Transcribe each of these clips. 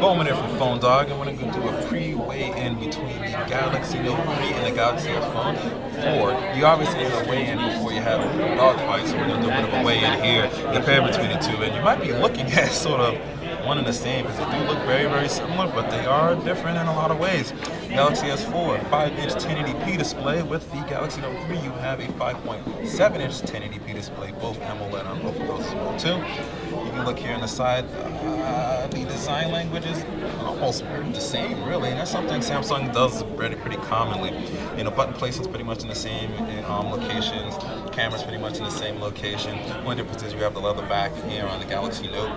Bowman here from PhoneDog, and we're going to do a pre-weigh-in between the Galaxy Note 3 and the Galaxy S4. You obviously have a weigh-in before you have a dog fight, so we're going to do a bit of a weigh-in here, compare between the two, and you might be looking at sort of one and the same because they do look very, very similar, but they are different in a lot of ways. Galaxy S4, 5-inch 1080p display. With the Galaxy Note 3, you have a 5.7-inch 1080p display, both AMOLED on both of those as well, too. Look here on the side. Uh, the design language is almost the same, really, and that's something Samsung does pretty, pretty commonly. You know, button placements pretty much in the same um, locations. Camera's pretty much in the same location. One difference is you have the leather back here on the Galaxy Note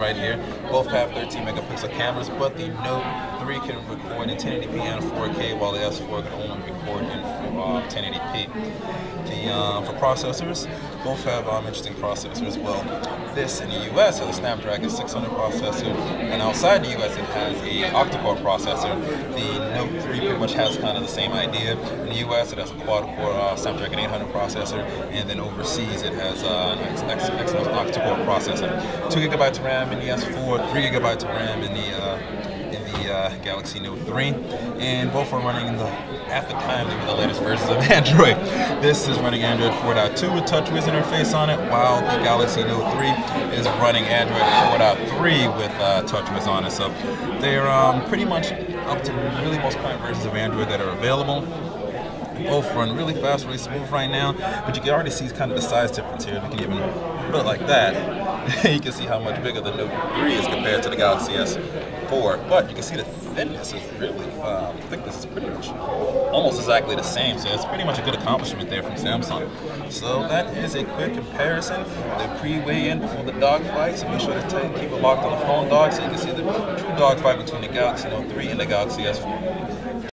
right here. Both have 13 megapixel cameras, but the Note 3 can record in 1080p and 4K, while the S4 can only record in uh, 1080p. The uh, for processors, both have um, interesting processors. As well, this in the US has a Snapdragon 600 processor, and outside the US it has a octa-core processor. The Note 3 pretty much has kind of the same idea. In the US it has a quad-core uh, Snapdragon 800 processor, and then overseas it has uh, an Exynos octa-core processor. Two gigabytes of RAM in the S4, three gigabytes of RAM in the uh, in the uh, Galaxy Note 3, and both are running the at the time they were the latest versions of Android. This is running Android 4.2 with TouchWiz interface on it, while the Galaxy Note 3 is running Android 4.3 with uh, TouchWiz on it. So they're um, pretty much up to really most current versions of Android that are available both run really fast, really smooth right now, but you can already see kind of the size difference here. You can even put it like that. you can see how much bigger the Note 3 is compared to the Galaxy S4, but you can see the thinness is really, um, thickness is pretty much almost exactly the same, so it's pretty much a good accomplishment there from Samsung. So that is a quick comparison, the pre-weigh-in before the dogfight, so be sure to take, keep it locked on the phone dog so you can see the true dogfight between the Galaxy Note 3 and the Galaxy S4.